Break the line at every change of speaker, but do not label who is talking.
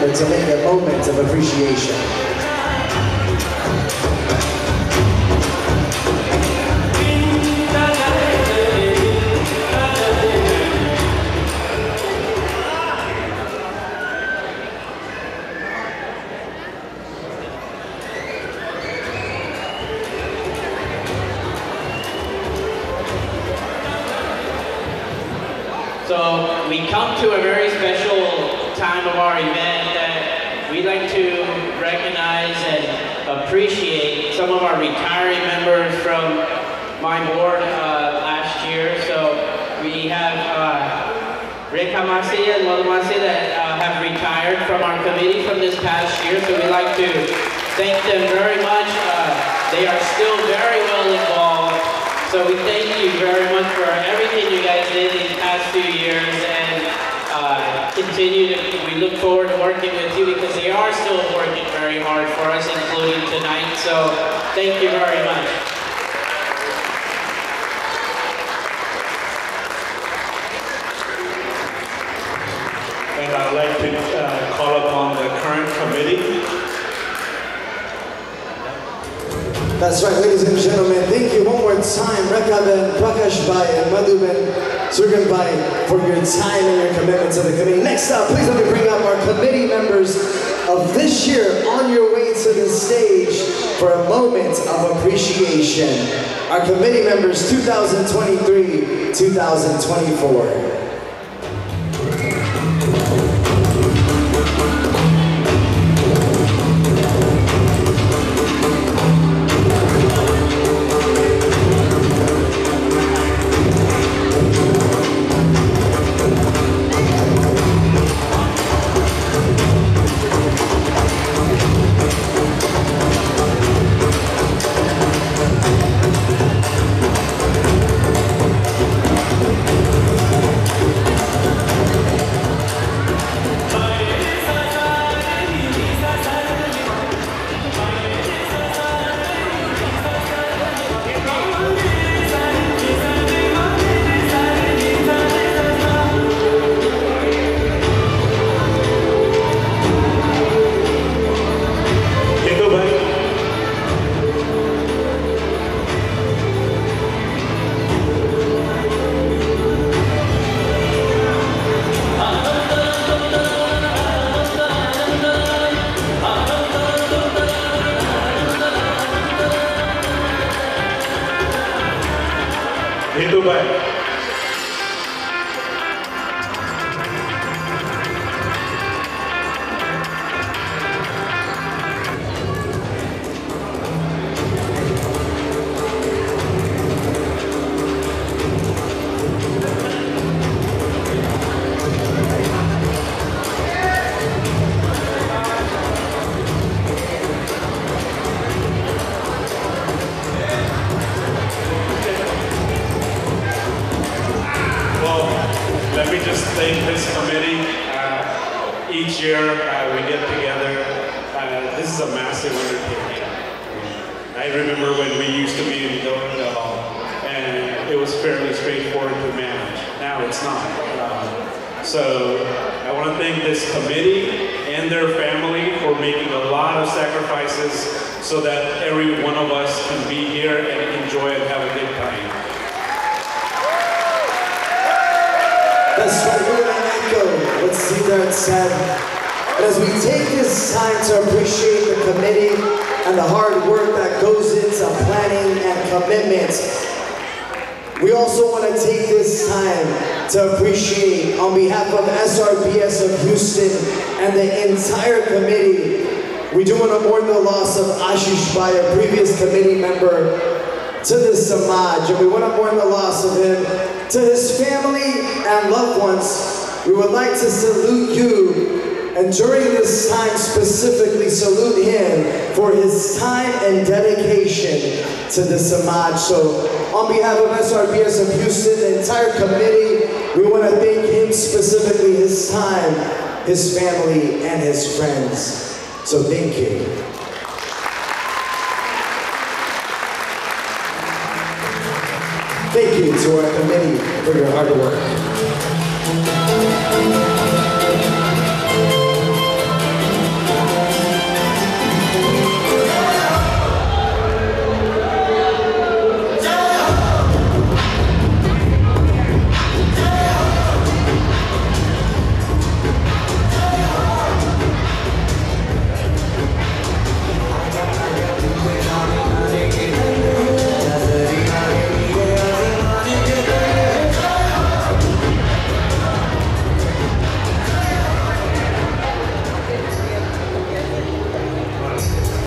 member to make a moment of appreciation.
So we come to a very special time of our event we like to recognize and appreciate some of our retiring members from my board uh, last year. So we have uh, Rick Hamasi and Masi that uh, have retired from our committee from this past year. So we'd like to thank them very much. Uh, they are still very well involved. So we thank you very much for everything you guys did these past few years uh, continue to, we look forward to working with you because they are still working very hard for us, including tonight. So thank you very much.
And I'd like to uh, call upon the current committee.
That's right, ladies and gentlemen. Thank you one more time, Rekaben, Prakash Bhai, and Madhuben Surgan Bhai, for your time and your commitment to the committee. Next up, please let me bring up our committee members of this year on your way to the stage for a moment of appreciation. Our committee members 2023
each year uh, we get together. Uh, this is a massive undertaking. I remember when we used to be in Hall, and it was fairly straightforward to manage. Now it's not. Uh, so I want to thank this committee and their family for making a lot of sacrifices so that every one of us can be here and enjoy and have a good time.
That's right, said. And as we take this time to appreciate the committee and the hard work that goes into planning and commitment, we also want to take this time to appreciate, on behalf of SRBS of Houston and the entire committee, we do want to mourn the loss of Ashish Bhai, a previous committee member to the Samaj, and we want to mourn the loss of him. To his family and loved ones, we would like to salute you, and during this time specifically salute him for his time and dedication to the Samaj. So on behalf of SRBS of Houston, the entire committee, we want to thank him specifically, his time, his family, and his friends. So thank you. Thank you to our committee for your hard work. Música